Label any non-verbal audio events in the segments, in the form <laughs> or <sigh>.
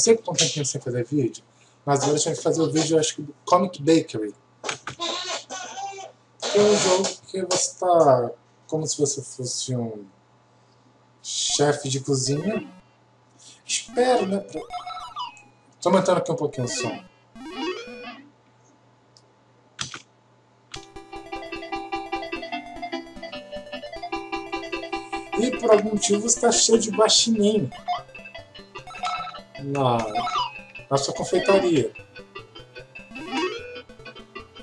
sei que quanto tempo sem fazer vídeo, mas agora a gente vai fazer o vídeo, acho que, do Comic Bakery. Que é um jogo que você está como se você fosse um chefe de cozinha. Espero, né? Pra... Tô aumentando aqui um pouquinho o som. E por algum motivo está cheio de baixinho na, na sua confeitaria.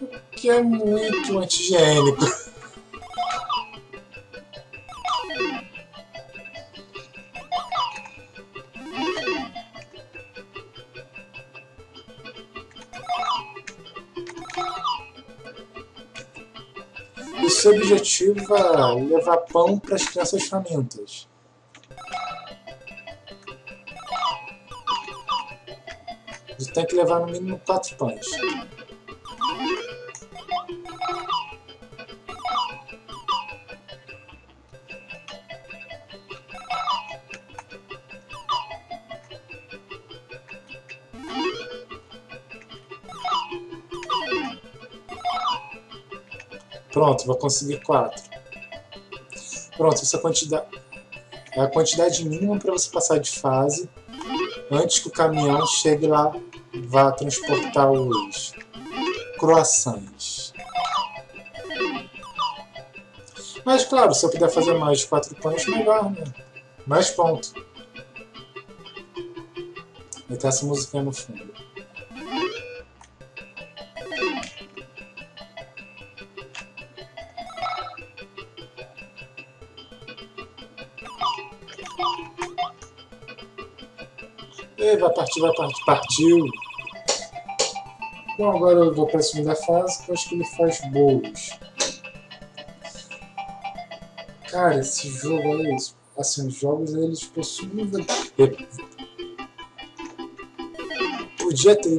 O que é muito anti-higiênico. E seu objetivo é levar pão para as crianças famintas. Tem que levar no mínimo quatro pães. Pronto, vou conseguir quatro. Pronto, essa quantidade é a quantidade mínima para você passar de fase antes que o caminhão chegue lá vá transportar os croissants. Mas claro, se eu puder fazer mais de quatro pães, melhor, né? Mais ponto. E tá essa musiquinha no fundo. Vai partir, vai partir, partiu. Bom, agora eu vou para a segunda fase, que eu acho que ele faz bolos. Cara, esse jogo, olha isso. Assim, os jogos, eles possuem... Podia ter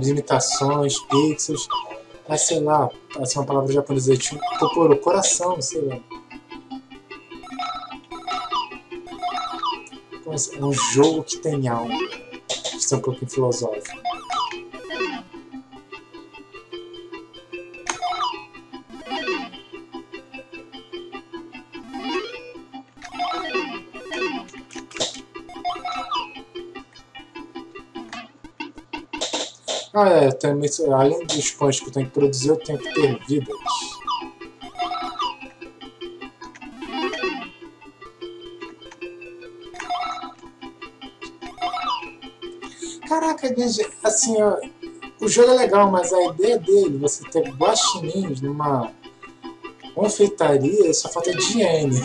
limitações, pixels, mas sei lá, assim, uma palavra japonesa, tipo, coração, sei lá. É um jogo que tem alma. Isso é um pouquinho filosófico. Ah, é, também, além dos pães que eu tenho que produzir, eu tenho que ter vidas. Caraca, assim, ó, o jogo é legal, mas a ideia dele, você ter guaxinins numa confeitaria, só falta higiene.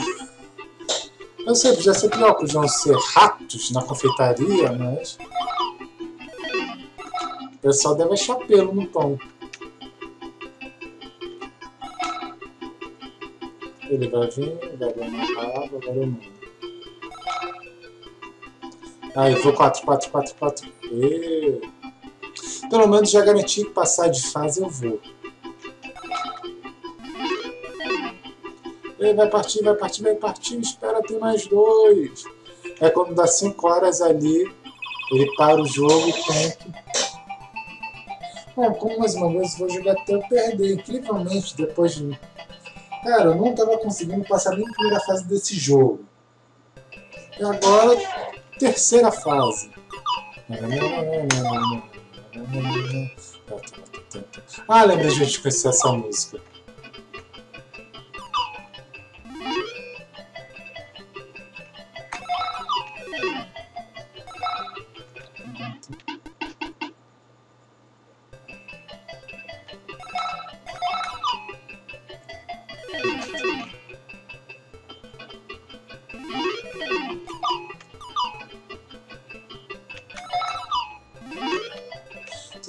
Eu sei, já sei que podiam ser ratos na confeitaria, mas... O pessoal deve achar pelo no pão. Ele vai vir, vai dar uma rabo, agora eu não. Aí, vou 4, 4, 4, 4. E... Pelo menos já garanti que passar de fase eu vou. E vai partir, vai partir, vai partir. Espera, tem mais dois. É quando dá 5 horas ali, ele para o jogo e que... Bom, como mais uma vez vou jogar até eu perder. Incrivelmente, depois de... Cara, eu não estava conseguindo passar nem a primeira fase desse jogo. E agora terceira fase. <laughs> Ah, lembrei de a gente conhecer essa música.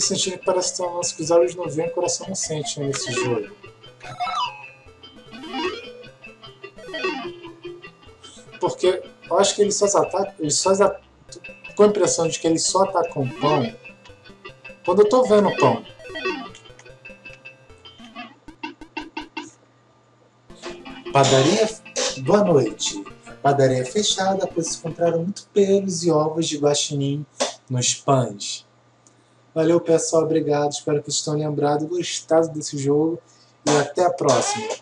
Sentindo que parece que, os olhos não veem, o coração não sente nesse jogo. Porque eu acho que ele só ataca, ele só ataca, com a impressão de que ele só ataca o pão quando eu tô vendo o pão. Padaria, boa noite. Padaria fechada, pois encontraram muito pelos e ovos de guaxinim nos pães. Valeu, pessoal. Obrigado. Espero que vocês tenham lembrado e gostado desse jogo. E até a próxima.